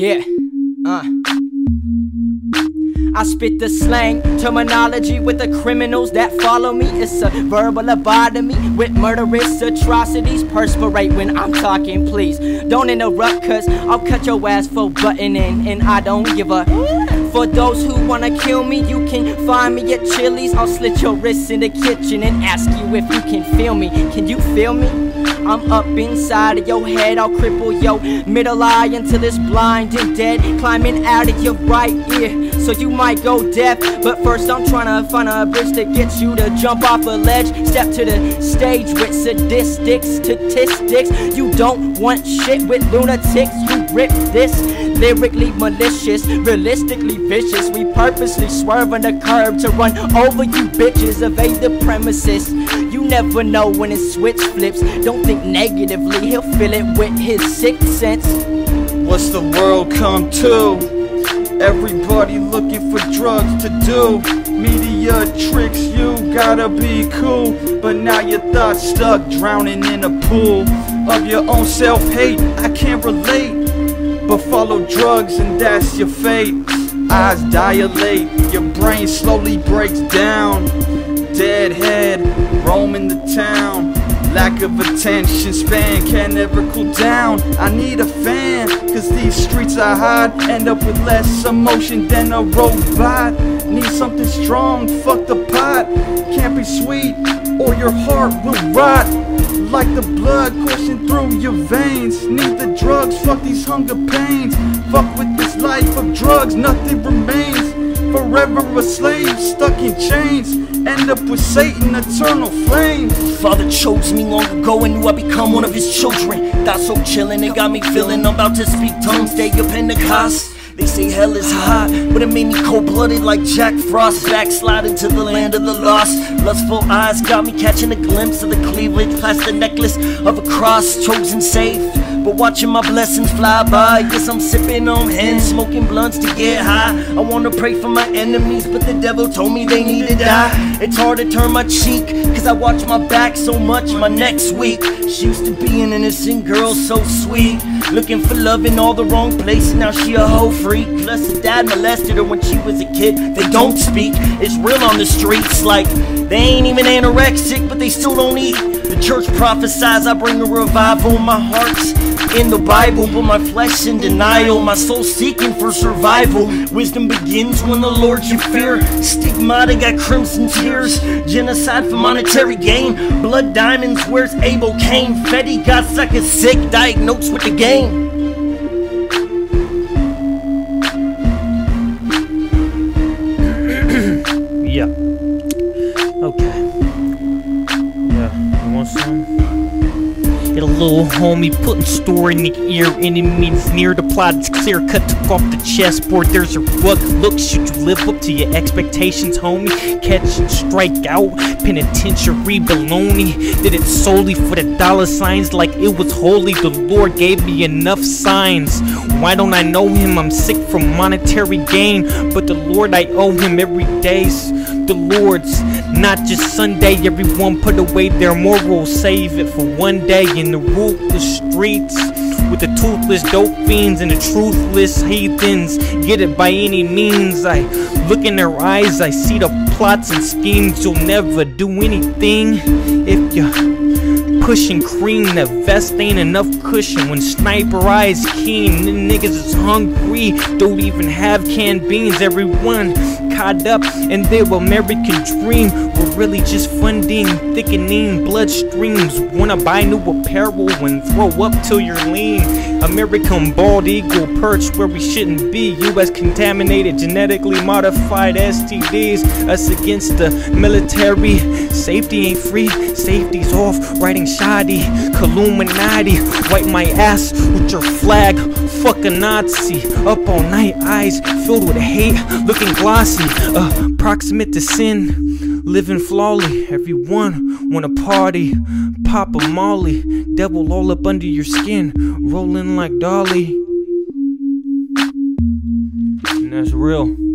Yeah, uh. I spit the slang terminology with the criminals that follow me. It's a verbal lobotomy with murderous atrocities. Perspirate when I'm talking, please. Don't interrupt, cause I'll cut your ass for buttoning, and I don't give a. For those who wanna kill me, you can find me at Chili's. I'll slit your wrists in the kitchen and ask you if you can feel me. Can you feel me? I'm up inside of your head, I'll cripple your middle eye until it's blind and dead. Climbing out of your right ear, so you might go deaf. But first, I'm trying to find a bridge to get you to jump off a ledge. Step to the stage with sadistic statistics. You don't want shit with lunatics, you rip this. Lyrically malicious, realistically vicious. We purposely swerve on the curb to run over you bitches, evade the premises. Never know when his switch flips. Don't think negatively, he'll feel it with his sixth sense. What's the world come to? Everybody looking for drugs to do. Media tricks you, gotta be cool. But now your thoughts stuck, drowning in a pool of your own self hate. I can't relate, but follow drugs and that's your fate. Eyes dilate, your brain slowly breaks down. Dead head, roaming the town. Lack of attention span can never cool down. I need a fan, cause these streets I hide end up with less emotion than a robot. Need something strong, fuck the pot. Can't be sweet, or your heart will rot. Like the blood coursing through your veins. Need the drugs, fuck these hunger pains. Fuck with this life of drugs, nothing remains. Forever a slave, stuck in chains. End up with Satan, eternal flame. Father chose me long ago and knew I'd become one of his children. Thought so chillin', it got me feeling I'm about to speak tongues, day of Pentecost. They say hell is hot, but it made me cold blooded like Jack Frost. Backslide into the land of the lost. Lustful eyes got me catching a glimpse of the cleavage the necklace of a cross, chosen safe. But watching my blessings fly by, yes, I'm sipping on hen, smoking blunts to get high. I wanna pray for my enemies, but the devil told me they need to die. It's hard to turn my cheek, cause I watch my back so much, my next week, She used to be an innocent girl, so sweet. Looking for love in all the wrong places, now she a hoe freak. Plus, her dad molested her when she was a kid. They don't speak, it's real on the streets. Like, they ain't even anorexic, but they still don't eat. The church prophesies I bring a revival. In my heart's in the Bible, but my flesh in denial. My soul seeking for survival. Wisdom begins when the Lord you fear. Stigmata got crimson tears. Genocide for monetary gain. Blood diamonds, where's Abel Cain? Fetty got sucker sick, diagnosed with the game. Yeah. Okay. Yeah. You want some? A little homie putting store in the ear. Enemies near the plot. It's clear cut. Took off the chessboard. There's a rug. Look, should you live up to your expectations, homie? Catch and strike out. Penitentiary baloney. Did it solely for the dollar signs like it was holy. The Lord gave me enough signs. Why don't I know him? I'm sick from monetary gain. But the Lord, I owe him every day's the Lord's, not just Sunday. Everyone put away their morals, save it for one day in the ruthless streets. With the toothless dope fiends and the truthless heathens, get it by any means. I look in their eyes, I see the plots and schemes. You'll never do anything if you pushing cream. That vest ain't enough cushion when sniper eyes keen. Niggas is hungry, don't even have canned beans. Everyone caught up in their American dream. We're really just funding, thickening bloodstreams. Wanna buy new apparel and throw up till you're lean. American bald eagle perched where we shouldn't be. US contaminated, genetically modified STDs. Us against the military. Safety ain't free, safety's off. Writing shoddy, Illuminati. Wipe my ass with your flag. Fuck a Nazi. Up all night, eyes filled with hate, looking glossy. Uh, proximate to sin, living flawly. Everyone wanna party, pop a molly, devil all up under your skin, rolling like Dolly. And that's real.